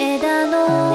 枝の